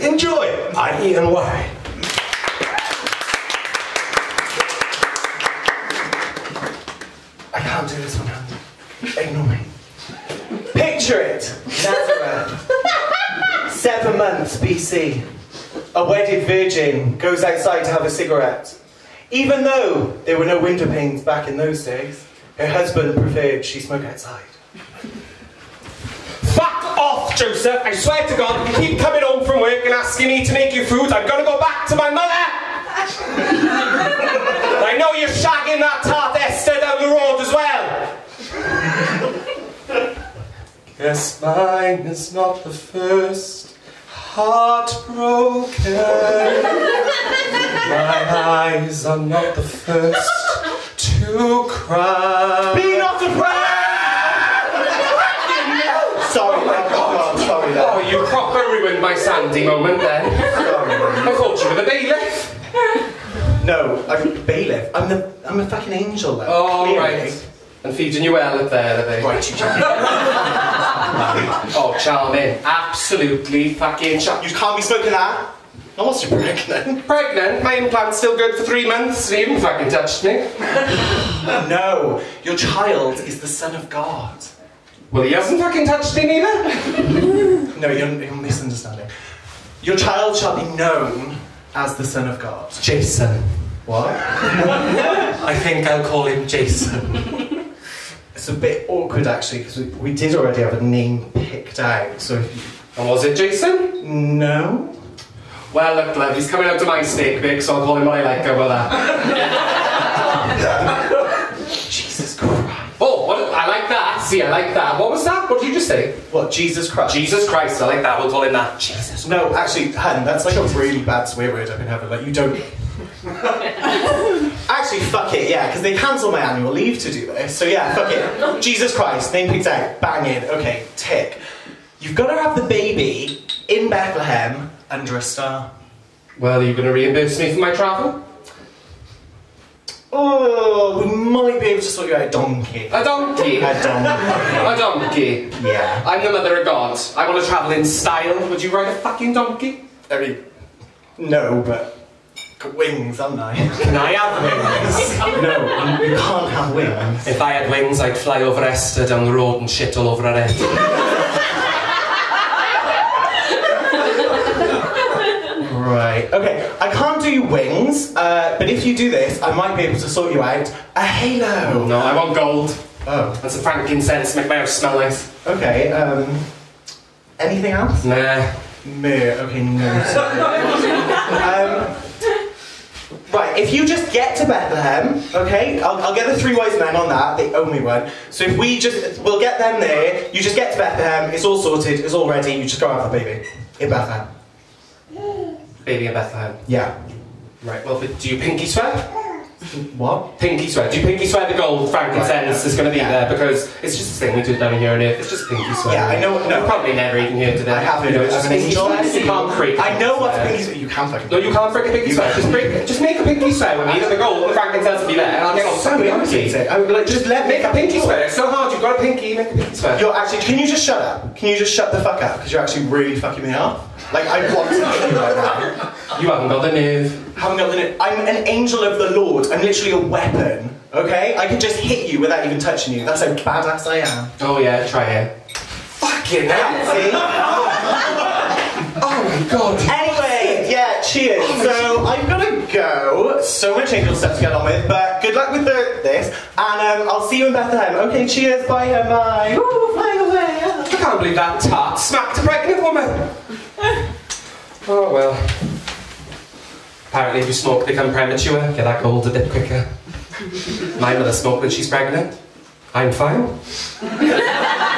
Enjoy I-E-N-Y. I can't do this one. Ignore me. Picture it. Nazareth. Seven months BC. A wedded virgin goes outside to have a cigarette. Even though there were no window panes back in those days, her husband preferred she smoke outside. Joseph. I swear to God, you keep coming home from work and asking me to make you food, I'm gonna go back to my mother. I know you're shagging that tart Esther down the road as well. Guess mine is not the first heartbroken. My eyes are not the first to cry. Be not afraid! sorry, oh Sorry. Oh, you proper ruined my Sandy moment then. Sorry. I thought you were the bailiff. No, I'm bailiff. I'm the I'm a fucking angel though. Oh, clearly. right. And feeding you well up there, are they? Right, you. Oh, charming. Absolutely fucking charming. You can't be smoking that. I was pregnant. Pregnant, my implant's still good for three months, you haven't fucking touched me. No, your child is the son of God. Well, he hasn't fucking touched me neither. No, you're, you're misunderstanding. Your child shall be known as the son of God. Jason. What? I think I'll call him Jason. It's a bit awkward actually because we, we did already have a name picked out. So if you, And was it Jason? no, Well, look, love, he's coming out to my steak bake, so I'll call him what I like over that. Jesus Christ. Oh, what, I like. See, I like that. What was that? What did you just say? What Jesus Christ? Jesus Christ, I like that. We'll call him that. Jesus. No, actually, hun, that's like a really bad swear word up in heaven. Like you don't. actually, fuck it, yeah, because they cancel my annual leave to do this. So yeah, fuck it. Jesus Christ, name picked out, bang in. Okay, tick. You've got to have the baby in Bethlehem under a star. Well, are you going to reimburse me for my travel? Oh, we might be able to sort you out a donkey. A donkey. A donkey. A donkey. Yeah. I'm the mother of God. I want to travel in style. Would you ride a fucking donkey? I mean, no, but wings, haven't I? Can I have wings? no, um, you can't have wings. If I had wings, I'd fly over Esther down the road and shit all over her head. Right. Okay. I can't wings, uh, but if you do this, I might be able to sort you out a halo. No, I want gold. Oh. And some frankincense to make my house smell nice. Okay. Um. Anything else? Nah. Meh. Okay. No. um. Right, if you just get to Bethlehem, okay, I'll, I'll get the three wise men on that, the only one. So if we just, we'll get them there, you just get to Bethlehem, it's all sorted, it's all ready, you just go have the baby in Bethlehem. Baby in Bethlehem. Yeah. Right, well, do you pinky swear? What? Pinky swear. Do you pinky swear the gold frankincense is going to be Yeah. there? Because it's just a thing we do down here and here. It's just pinky swear. Yeah, I know- no. Probably never even heard of it. I have You know, it's just pinky swear. You can't freak. I know what swear. pinky You can fucking. No, you can't freak a pinky swear. Just, break, just make a pinky swear with that the gold and the frankincense will be there, and I'll get so irritated. I would like just let Make a pinky swear. It's so hard. You've got a pinky. Make a pinky swear. You're actually. Can you just shut up? Can you just shut the fuck up? Because you're actually really fucking me up. Like I want to kill you right now. You haven't got the nerve. Haven't got the. nerve. I'm an angel of the Lord. I'm literally a weapon. Okay, I can just hit you without even touching you. That's how badass I am. Oh yeah, try it. Fucking hell. See? Oh my god. Anyway, yeah, cheers. So I'm gonna go. So much angel stuff to get on with, but good luck with the, this, and um, I'll see you in Bethlehem. Okay, cheers. Bye, bye. Ooh, fly away. I can't believe that tart smacked a pregnant woman. Oh well. Apparently, if you smoke, become premature. Get that gold a bit quicker. My mother smoked when she's pregnant. I'm fine.